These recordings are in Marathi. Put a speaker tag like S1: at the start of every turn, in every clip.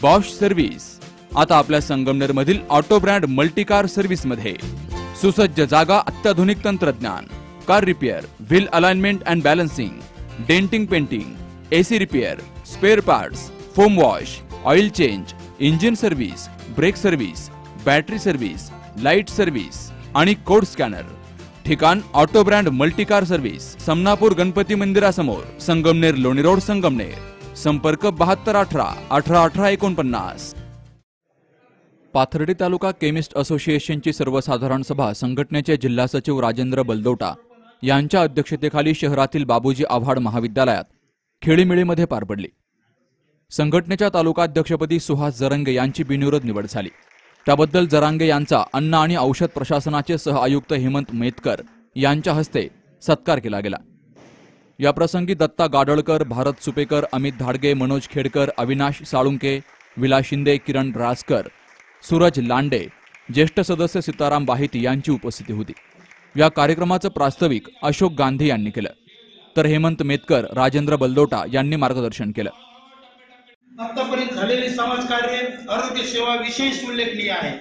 S1: बॉश सर्व्हिस आता आपल्या संगमनेर मधील ऑटो ब्रँड मल्टीकार सर्व्हिसमध्ये सुसज्ज जागा अत्याधुनिक तंत्रज्ञान car repair wheel alignment and balancing denting painting AC repair spare parts foam wash oil change engine service brake service battery service light service आणि कोड स्कॅनर ठिकाण auto brand Multicar service Samnapur Ganpati मंदिरासमोर संगमनेर लोणी रोड संगमनेर. संपर्क बहात्तर अठरा अठरा अठरा एकोणपन्नास. पाथर्डी तालुका केमिस्ट असोसिएशनची सर्वसाधारण सभा संघटनेचे जिल्हा सचिव राजेंद्र बलदोटा यांच्या अध्यक्षतेखाली शहरातील बाबूजी आव्हाड महाविद्यालयात खेळीमेळीमध्ये पार पडली. संघटनेच्या तालुकाध्यक्षपदी सुहास जरंगे यांची बिनविरोध निवड झाली. त्याबद्दल जरांगे यांचा अन्न आणि औषध प्रशासनाचे सह आयुक्त हेमंत मेतकर यांच्या हस्ते सत्कार केला गेला. याप्रसंगी दत्ता गाडळकर भारत सुपेकर अमित धाडगे मनोज खेडकर अविनाश साळुंके विलास शिंदे किरण रासकर सूरज लांडे ज्येष्ठ सदस्य सीताराम बाहिती यांची उपस्थिती होती. या कार्यक्रमाचं प्रास्ताविक अशोक गांधी यांनी केलं. तर हेमंत मेतकर राजेंद्र बलदोटा यांनी मार्गदर्शन केलं.
S2: आतापर्यंत झालेले समाजकार्य आरोग्य सेवा विशेष उल्लेखनीय आहे.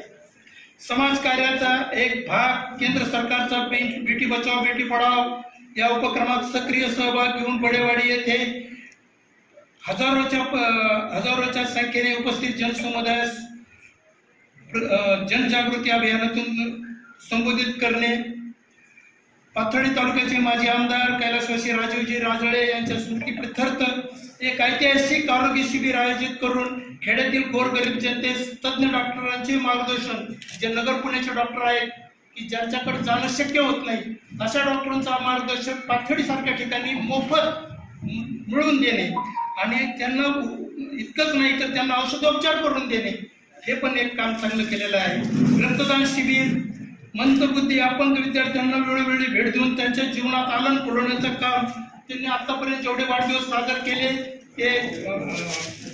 S2: समाजकार्याचा एक भाग केंद्र सरकारचा बेटी बचाव बेटी पढाव या उपक्रमात सक्रिय सहभाग घेऊन बडेवाडी येथे हजारोच्या प- हजारोच्या संख्येने उपस्थित जनसमुदायास प्र- जनजागृती अभियानातून संबोधित करणे. पाथर्डी तालुक्याचे माजी आमदार कैलासवासी राजीवजी राजळे यांच्या स्मृतीप्रित्यर्थ एक ऐतिहासिक आरोग्य शिबिर आयोजित करून खेड्यातील गोरगरीब जनतेस तज्ज्ञ डॉक्टरांचे मार्गदर्शन जे नगर पुण्याचे डॉक्टर आहेत की ज्यांच्याकडे जाणं शक्य होत नाही अशा डॉक्टरांचा मार्गदर्शन पाथडीसारख्या ठिकाणी मोफत मिळवून देणे आणि त्यांना इतकंच नाही तर त्यांना औषधोपचार करून देणे हे पण एक काम चांगलं केलेलं आहे. रक्तदान शिबिर मंदबुद्धी अपंग विद्यार्थ्यांना वेळोवेळी भेट देऊन त्यांच्या जीवनात आनंद पुरवण्याचं काम त्यांनी आतापर्यंत जेवढे वाढदिवस सादर केले ते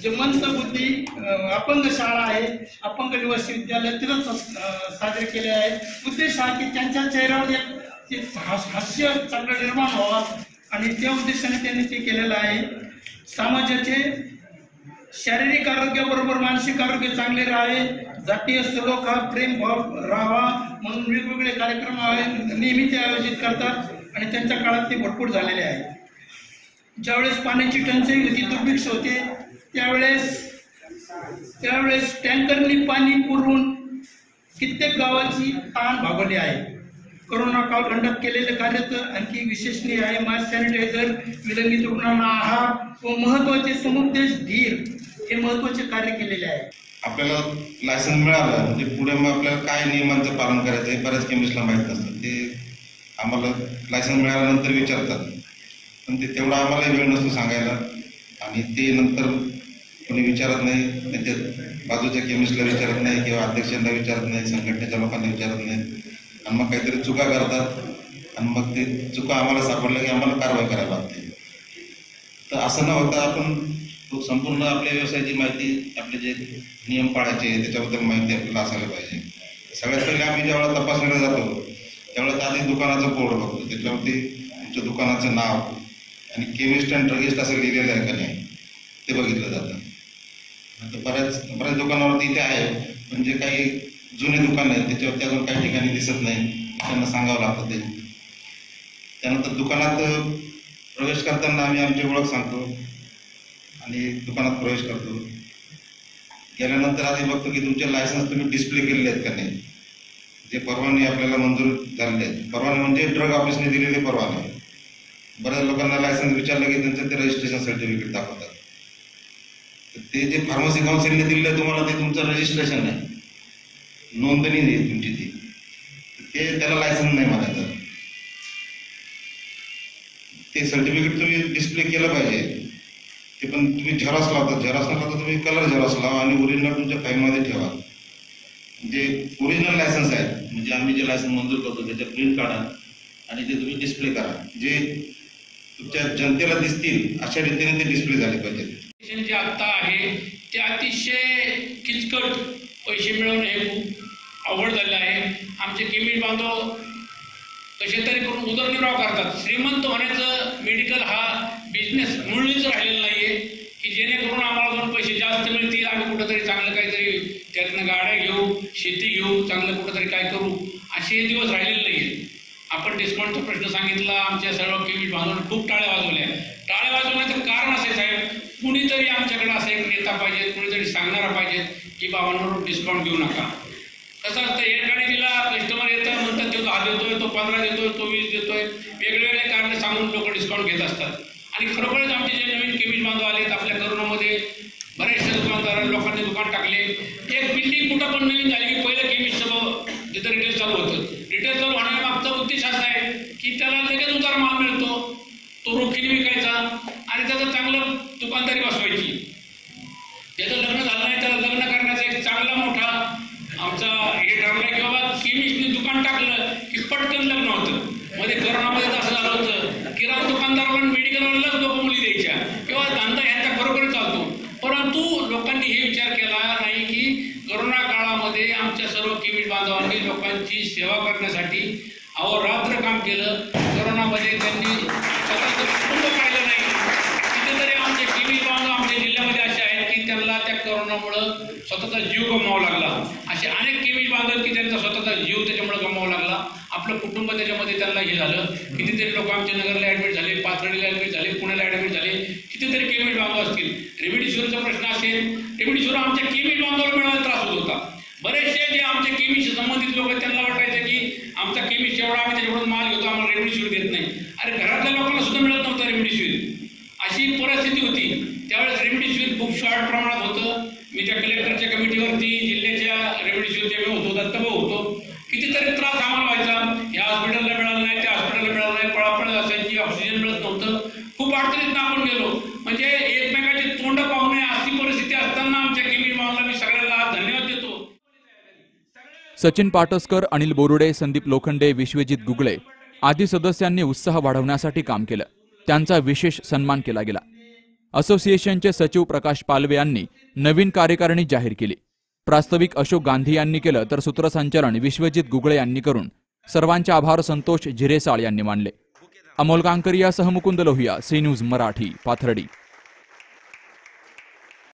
S2: जे मंदबुद्धी बुद्धी अपंग शाळा आहे अपंग निवासी विद्यालय तिथंच साजरे केले आहे उद्देश हा की त्यांच्या चेहऱ्यावर एक ते हास- हास्य चांगलं निर्माण व्हावा. आणि त्या उद्देशाने त्यांनी ते केलेलं आहे. समाजाचे शारीरिक आरोग्याबरोबर मानसिक आरोग्य चांगले राहावे. जातीय सलोखा प्रेम भाव राहावा. म्हणून वेगवेगळे कार्यक्रम आयो- नेहमी ते आयोजित करतात. आणि त्यांच्या काळात ते भरपूर झालेले आहे. ज्यावेळेस पाण्याची टंचाई होती दुर्भिक्ष होते त्यावेळेस त्यावेळेस टँकरनी पाणी पुरवून कित्येक गावाची ताण भागवली आहे. करोना कालखंडात केलेले कार्य तर आणखी विशेषणीय आहे. मास्क सॅनिटायझर विलंबित रुग्णांना आहार व महत्त्वाचे समुपदेश धीर हे महत्त्वाचे कार्य केलेले आहे.
S3: आपल्याला लायसन्स मिळालं म्हणजे पुढे मग आपल्याला काय नियमांचं पालन करायचं हे बऱ्याच केमिस्टला माहीत नसतं. ते आम्हाला लायसन्स मिळाल्यानंतर विचारतात. पण ते तेवढा आम्हाला वेळ नसतो सांगायला. आणि ते नंतर कोणी विचारत नाही त्यांच्या बाजूच्या केमिस्टला विचारत नाही किंवा अध्यक्षांना विचारत नाही संघटनेच्या लोकांना विचारत नाही. आणि मग काहीतरी चुका करतात. आणि मग ते चुका आम्हाला सापडल्या की आम्हाला कारवाई करायला लागते. तर असं न होता आपण तो संपूर्ण आपल्या व्यवसायाची माहिती आपले जे नियम पाळायचे त्याच्याबद्दल माहिती आपल्याला असायला पाहिजे. सगळ्यात पहिले आम्ही ज्यावेळेला तपासणीला जातो त्यावेळेला आधी दुकानाचं बोर्ड बघतो. त्याच्यावरती तुमच्या दुकानाचं नाव आणि केमिस्ट अँड ड्रगिस्ट असं लिहिलेलं आहे का नाही ते बघितलं जातं. आता बऱ्याच बऱ्याच दुकानावरती इथे आहे. म्हणजे काही जुने दुकान आहेत त्याच्यावरती अजून काही ठिकाणी दिसत नाही. त्यांना सांगावं लागतं ते. त्यानंतर दुकानात प्रवेश करताना आम्ही आमची ओळख सांगतो. आणि दुकानात प्रवेश करतो. गेल्यानंतर आधी बघतो की तुमचे लायसन्स तुम्ही डिस्प्ले केलेले आहेत का नाही? जे परवाने आपल्याला मंजूर झालेले आहेत. परवाने म्हणजे ड्रग ऑफिसने दिलेले परवाने. बऱ्याच लोकांना लायसन्स विचारलं की त्यांचं ते रजिस्ट्रेशन सर्टिफिकेट दाखवतात. ते जे फार्मसी काउन्सिलने दिलेलं तुम्हाला ते तुमचं रजिस्ट्रेशन आहे. नोंदणी नाही तुमची ती. ते त्याला लायसन्स नाही म्हणायचं ते सर्टिफिकेट तुम्ही डिस्प्ले केलं पाहिजे. ते पण तुम्ही झेरॉक्स लावता. झेरॉक्स न लावता तुम्ही कलर झेरॉक्स लावा आणि ओरिजिनल तुमच्या फाईलमध्ये ठेवा. जे ओरिजिनल लायसन्स आहेत म्हणजे आम्ही जे लायसन्स मंजूर करतो त्याच्या प्रिंट काढा आणि ते तुम्ही डिस्प्ले करा. जे तुमच्या जनतेला दिसतील अशा रीतीने ते डिस्प्ले झाले
S4: पाहिजे जे आत्ता आहे ते अतिशय किचकट पैसे मिळवणे हे खूप अवघड झालेलं आहे. आमचे केमिट बांधव कसे तरी करून उदरनिर्वाह करतात. श्रीमंत होण्याचं मेडिकल हा बिझनेस मुळीच राहिलेला नाहीये. की जेणेकरून आम्हाला दोन पैसे जास्त मिळतील आम्ही कुठंतरी चांगलं काहीतरी त्यातनं गाड्या घेऊ शेती घेऊ चांगलं कुठंतरी काय करू असे दिवस राहिलेले नाही आपण डिस्काउंटचा प्रश्न सांगितला आमच्या सर्व केमिट बांधवांनी खूप टाळ्या वाजवल्या. टाळ्या वाजवण्याचं कारण असे साहेब कुणीतरी आमच्याकडे असा एक नेता पाहिजे कुणीतरी सांगणारा पाहिजे की बाबांवर डिस्काउंट घेऊ नका. कसं असतं एक तिला कस्टमर येतात म्हणतात तो दहा देतोय तो पंधरा देतोय तो वीस देतोय. वेगवेगळे कारण सांगून लोक डिस्काउंट घेत असतात. आणि खरोखरच आमचे जे नवीन केबीज बांधव आलेत आपल्या करोनामध्ये बऱ्याचशा दुकानदारांनी लोकांनी दुकान टाकले. एक बिल्डिंग कुठं पण नवीन झाली की पहिलं केमिस्ट तिथं रिटेल चालू होतं. रिटेल चालू होण्यामागचा उद्देश असा आहे की त्याला लगेच उतार माल मिळतो. तो रोखीने विकायचा. आणि त्याचं चांगलं दुकानदारी बसवायची त्याचं लग्न झालं नाही त्याला लग्न करण्याचा एक चांगला मोठा आमचा हे ठरलं की बाबा केमिस्टने दुकान टाकलं की पटकन लग्न होतं. मध्ये करोनामध्ये असं झालं होतं किराणा पण मेडिकलवाल्यालाच लोक मुली द्यायच्या. किंवा धंदा ह्यांचा खरोखर चालतो. परंतु लोकांनी हे विचार केला नाही की करोना काळामध्ये आमच्या सर्व केमिस्ट बांधवांनी लोकांची सेवा करण्यासाठी अहोरात्र काम केलं. करोनामध्ये त्यांनी स्वतःचं कुटुंब पाहिलं त्या स्वतःचा जीव गमवावा लागला. असे अनेक केमी बांधत की त्यांचा स्वतःचा जीव त्याच्यामुळे गमवावा लागला. आपलं कुटुंब त्याच्यामध्ये त्यांना हे झालं. कितीतरी लोक आमच्या नगरला ऍडमिट झाले पाथर्डीला ऍडमिट झाले पुण्याला ऍडमिट झाले. कितीतरी केमिस्ट बांधव असतील. रेमेडिश्वरचा प्रश्न असेल. रेमिडीश्वर आमच्या केमी बांधवाला मिळायला त्रास होत होता. बरेचसे जे आमच्या केमिशी संबंधित लोक त्यांना वाटायचं की आमचा केमिस्ट एवढा आम्ही त्याच्याकडून माल घेतो आम्हाला रेमडिसिवीर देत नाही. अरे घरातल्या लोकांना सुद्धा मिळत नव्हतं रेमडिसिवीर अशी परिस्थिती होती त्यावेळेस रेमडिसिवीर खूप शॉर्ट प्रमाणात होतं मी त्या कलेक्टरच्या कमिटीवरती जिल्ह्याच्या रेमडिसिवीरच्या मी होतो दत्तभाऊ होतो. कितीतरी त्रास आम्हाला व्हायचा. या हॉस्पिटलला मिळालं नाही त्या हॉस्पिटलला मिळालं नाही. पळापळ असायची ऑक्सिजन मिळत नव्हतं. खूप अडचणीत आपण गेलो. म्हणजे एकमेकाचे तोंड पाहू नये अशी परिस्थिती असताना आमच्या केमी भावना मी सगळ्यांना धन्यवाद देतो.
S1: सचिन पाटसकर अनिल बोरुडे संदीप लोखंडे विश्वजित गुगळे आदी सदस्यांनी उत्साह वाढवण्यासाठी काम केलं. त्यांचा विशेष सन्मान केला गेला. असोसिएशनचे सचिव प्रकाश पालवे यांनी नवीन कार्यकारिणी जाहीर केली. प्रास्ताविक अशोक गांधी यांनी केलं तर सूत्रसंचालन विश्वजित गुगळे यांनी करून. सर्वांचे आभार संतोष झिरेसाळ यांनी मानले. अमोल कांकरियासह मुकुंद लोहिया सी न्यूज मराठी पाथर्डी.